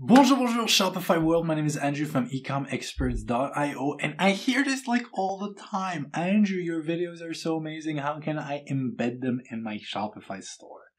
Bonjour, bonjour, Shopify world. My name is Andrew from ecomexperts.io, and I hear this like all the time. Andrew, your videos are so amazing. How can I embed them in my Shopify store?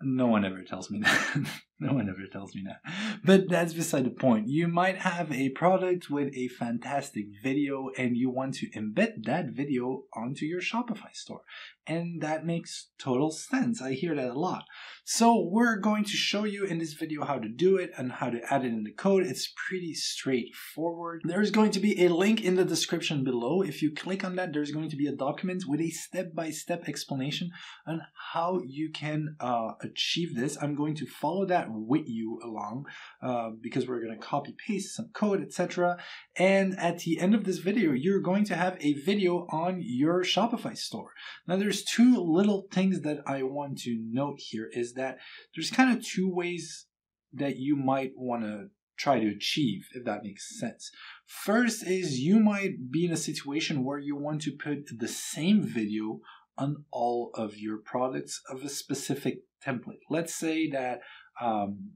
No one ever tells me that. no one ever tells me that. But that's beside the point. You might have a product with a fantastic video and you want to embed that video onto your Shopify store. And that makes total sense. I hear that a lot. So we're going to show you in this video how to do it and how to add it in the code. It's pretty straightforward. There's going to be a link in the description below. If you click on that, there's going to be a document with a step-by-step -step explanation on how you can uh, achieve this. I'm going to follow that with you along uh, because we're going to copy paste some code, etc. And at the end of this video, you're going to have a video on your Shopify store. Now there's two little things that I want to note here is that there's kind of two ways that you might want to try to achieve, if that makes sense. First is you might be in a situation where you want to put the same video on all of your products of a specific template. Let's say that um,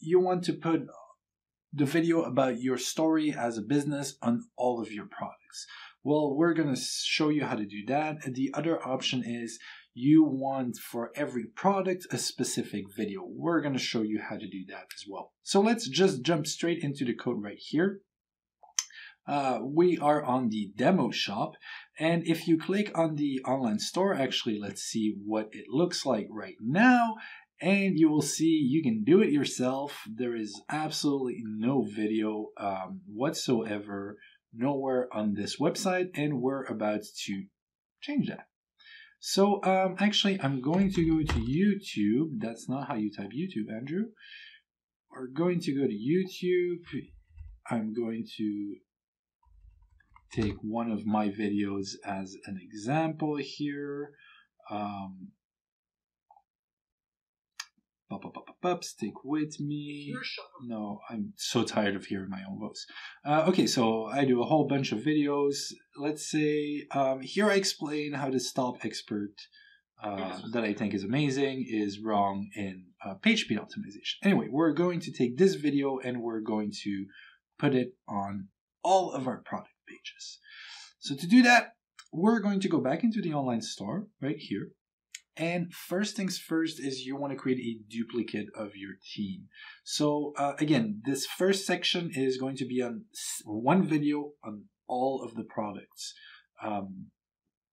you want to put the video about your story as a business on all of your products. Well, we're going to show you how to do that. And the other option is you want for every product a specific video. We're going to show you how to do that as well. So let's just jump straight into the code right here. Uh, we are on the demo shop and if you click on the online store actually let's see what it looks like right now and you will see you can do it yourself there is absolutely no video um, whatsoever nowhere on this website and we're about to change that so um, actually, I'm going to go to YouTube. That's not how you type YouTube, Andrew. We're going to go to YouTube. I'm going to take one of my videos as an example here. Um, Up, up, up, up, up, stick with me. No, I'm so tired of hearing my own voice. Uh, okay, so I do a whole bunch of videos. Let's say um, here I explain how the stop expert uh, that I think is amazing is wrong in uh, page speed optimization. Anyway, we're going to take this video and we're going to put it on all of our product pages. So to do that, we're going to go back into the online store right here and first things first is you want to create a duplicate of your team. So uh, again, this first section is going to be on one video on all of the products. Um,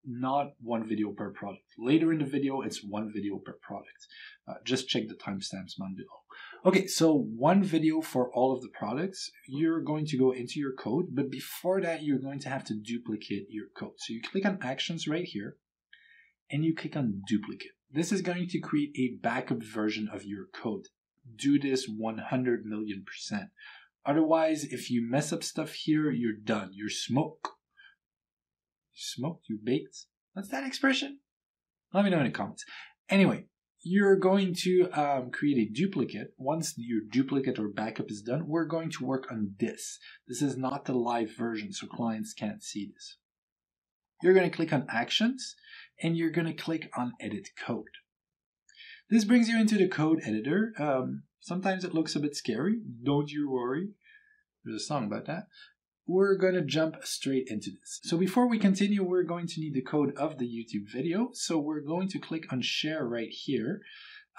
not one video per product. Later in the video, it's one video per product. Uh, just check the timestamps down below. Okay, so one video for all of the products. You're going to go into your code, but before that, you're going to have to duplicate your code. So you click on actions right here and you click on duplicate. This is going to create a backup version of your code. Do this 100 million percent. Otherwise, if you mess up stuff here, you're done. You're smoke. You smoked? You baked? What's that expression? Let me know in the comments. Anyway, you're going to um, create a duplicate. Once your duplicate or backup is done, we're going to work on this. This is not the live version, so clients can't see this. You're going to click on Actions, and you're going to click on Edit Code. This brings you into the code editor. Um, sometimes it looks a bit scary. Don't you worry. There's a song about that. We're going to jump straight into this. So before we continue, we're going to need the code of the YouTube video. So we're going to click on Share right here.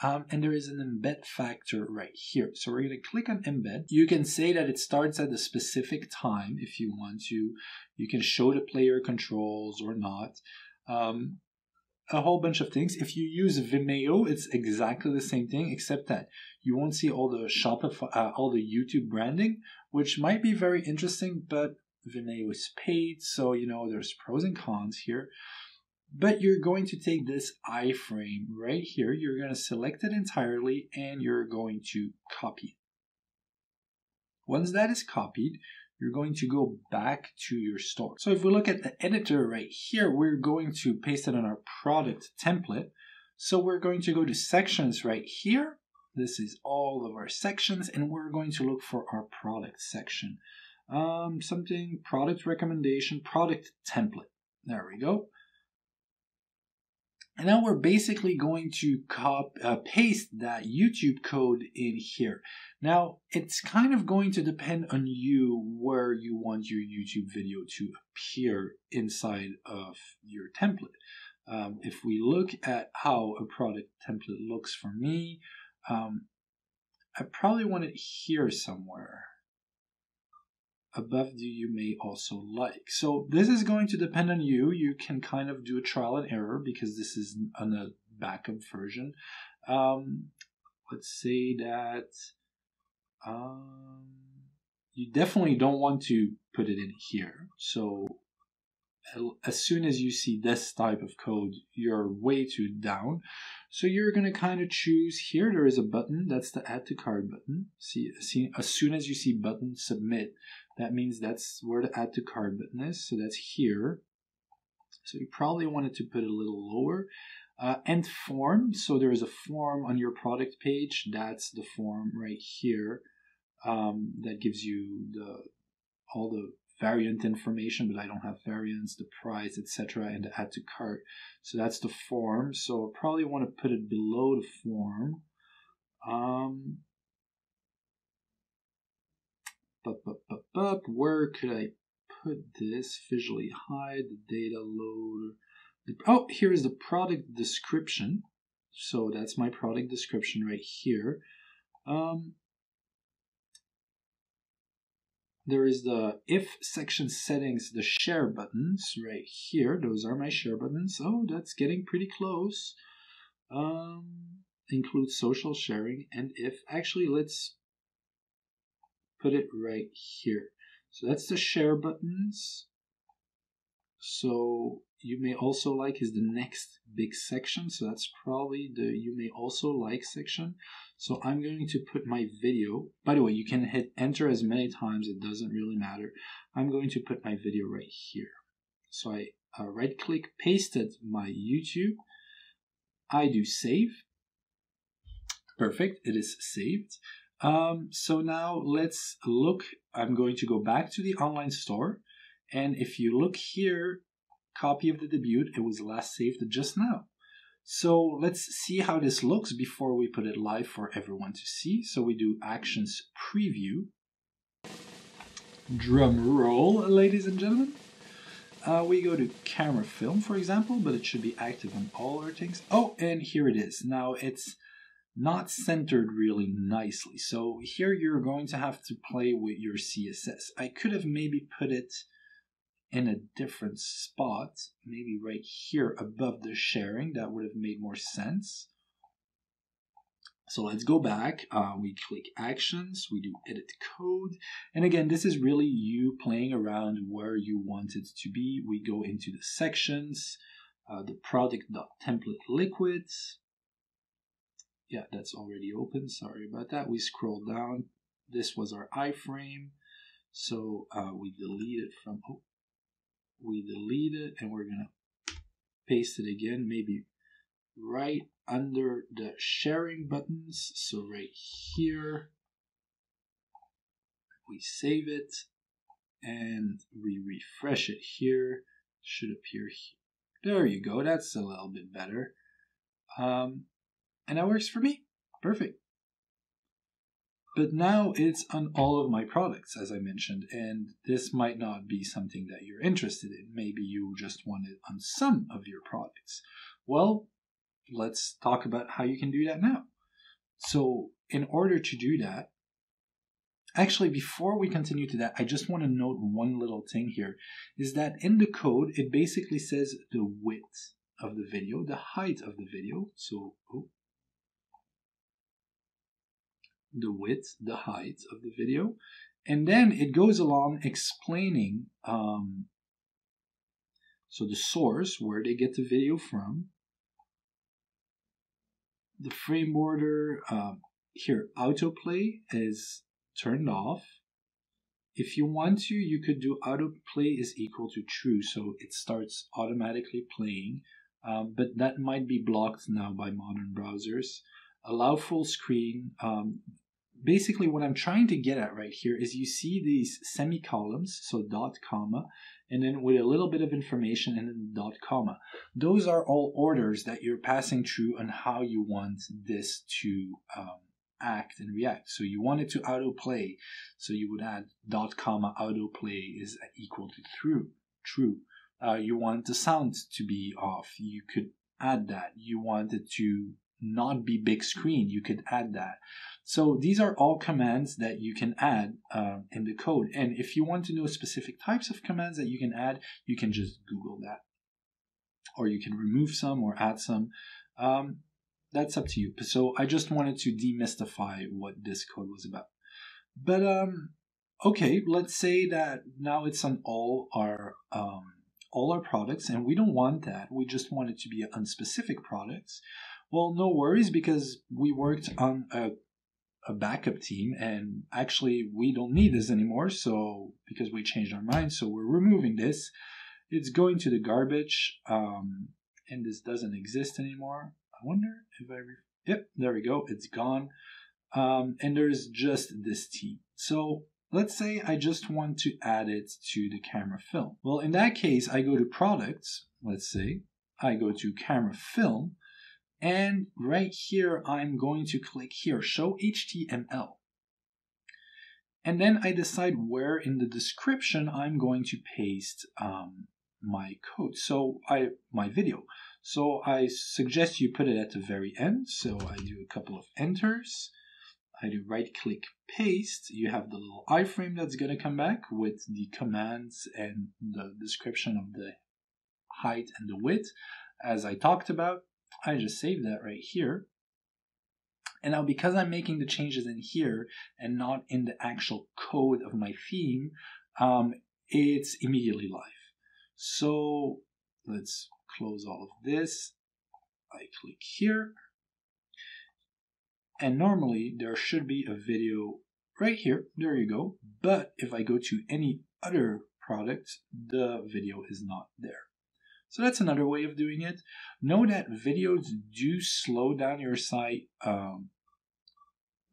Um, and there is an embed factor right here. So we're going to click on embed. You can say that it starts at a specific time if you want to. You can show the player controls or not. Um, a whole bunch of things. If you use Vimeo, it's exactly the same thing, except that you won't see all the Shopify, uh, all the YouTube branding, which might be very interesting, but Vimeo is paid, so you know there's pros and cons here. But you're going to take this iframe right here, you're going to select it entirely, and you're going to copy it. Once that is copied, you're going to go back to your store. So if we look at the editor right here, we're going to paste it on our product template. So we're going to go to sections right here. This is all of our sections and we're going to look for our product section. Um, something product recommendation, product template. There we go. And now we're basically going to cop, uh, paste that YouTube code in here. Now, it's kind of going to depend on you where you want your YouTube video to appear inside of your template. Um, if we look at how a product template looks for me, um, I probably want it here somewhere above you you may also like. So this is going to depend on you. You can kind of do a trial and error because this is on a backup version. Um, let's say that um, you definitely don't want to put it in here. So as soon as you see this type of code, you're way too down. So you're going to kind of choose here. There is a button. That's the add to cart button. See, see, as soon as you see button submit, that means that's where to add to is. So that's here. So you probably wanted to put it a little lower. Uh, and form. So there is a form on your product page. That's the form right here. Um, that gives you the all the variant information, but I don't have variants, the price, etc., and the add to cart. So that's the form. So I probably want to put it below the form. Um, but, but, but, but, where could I put this? Visually hide, the data load. Oh, here is the product description. So that's my product description right here. Um, there is the if section settings, the share buttons right here. Those are my share buttons. Oh, that's getting pretty close. Um, include social sharing and if actually let's put it right here. So that's the share buttons. So you may also like is the next big section. So that's probably the you may also like section. So I'm going to put my video. By the way, you can hit enter as many times. It doesn't really matter. I'm going to put my video right here. So I uh, right click, pasted my YouTube. I do save. Perfect. It is saved. Um, so now let's look. I'm going to go back to the online store. And if you look here, copy of the debut, it was last saved just now. So let's see how this looks before we put it live for everyone to see. So we do actions preview. Drum roll, ladies and gentlemen. Uh, we go to camera film, for example, but it should be active on all our things. Oh, and here it is. Now it's not centered really nicely. So here you're going to have to play with your CSS. I could have maybe put it in a different spot, maybe right here above the sharing, that would have made more sense. So let's go back. Uh, we click actions, we do edit code. And again, this is really you playing around where you want it to be. We go into the sections, uh, the product.template liquids. Yeah, that's already open. Sorry about that. We scroll down. This was our iframe. So uh, we delete it from, oh, we delete it and we're going to paste it again, maybe right under the sharing buttons. So right here, we save it and we refresh it here. Should appear here. There you go. That's a little bit better. Um, and that works for me. Perfect. But now it's on all of my products, as I mentioned, and this might not be something that you're interested in. Maybe you just want it on some of your products. Well, let's talk about how you can do that now. So, in order to do that, actually, before we continue to that, I just want to note one little thing here is that in the code, it basically says the width of the video, the height of the video. So, oh, the width, the height of the video. And then it goes along explaining um, so the source, where they get the video from, the frame border, uh, here, autoplay is turned off. If you want to, you could do autoplay is equal to true, so it starts automatically playing, um, but that might be blocked now by modern browsers. Allow full screen, um, basically what I'm trying to get at right here is you see these semicolons, so dot comma, and then with a little bit of information and then dot comma. Those are all orders that you're passing through on how you want this to um, act and react. So you want it to autoplay, so you would add dot comma autoplay is equal to true. True. Uh, you want the sound to be off. You could add that. You want it to not be big screen. You could add that. So these are all commands that you can add uh, in the code. And if you want to know specific types of commands that you can add, you can just Google that. Or you can remove some or add some. Um, that's up to you. So I just wanted to demystify what this code was about. But um, okay, let's say that now it's on all our um, all our products, and we don't want that. We just want it to be on specific products. Well, no worries because we worked on a a backup team and actually we don't need this anymore so because we changed our mind so we're removing this. It's going to the garbage um, and this doesn't exist anymore. I wonder if i re- yep there we go it's gone. Um, and there's just this team. So let's say i just want to add it to the camera film. Well in that case i go to products let's say. I go to camera film and right here, I'm going to click here, show HTML. And then I decide where in the description I'm going to paste um, my code. So I, my video. So I suggest you put it at the very end. So I do a couple of enters. I do right click paste. You have the little iframe that's going to come back with the commands and the description of the height and the width as I talked about. I just saved that right here. And now because I'm making the changes in here and not in the actual code of my theme, um, it's immediately live. So let's close all of this. I click here. And normally there should be a video right here. There you go. But if I go to any other product, the video is not there. So that's another way of doing it. Know that videos do slow down your site um,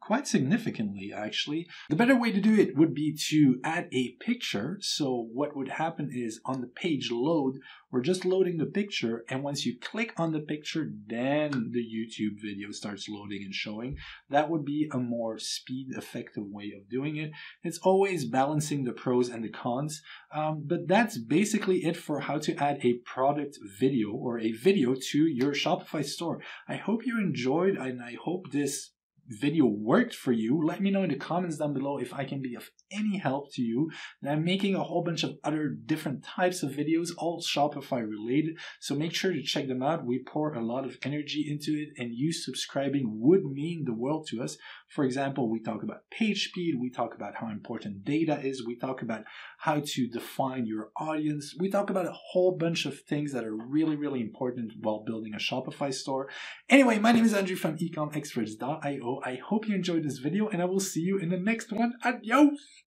quite significantly actually. The better way to do it would be to add a picture. So what would happen is on the page load, we're just loading the picture and once you click on the picture, then the YouTube video starts loading and showing. That would be a more speed effective way of doing it. It's always balancing the pros and the cons, um, but that's basically it for how to add a product video or a video to your Shopify store. I hope you enjoyed and I hope this video worked for you, let me know in the comments down below if I can be of any help to you. And I'm making a whole bunch of other different types of videos, all Shopify related. So make sure to check them out. We pour a lot of energy into it and you subscribing would mean the world to us. For example, we talk about page speed. We talk about how important data is. We talk about how to define your audience. We talk about a whole bunch of things that are really, really important while building a Shopify store. Anyway, my name is Andrew from ecomexperts.io I hope you enjoyed this video and I will see you in the next one. Adios!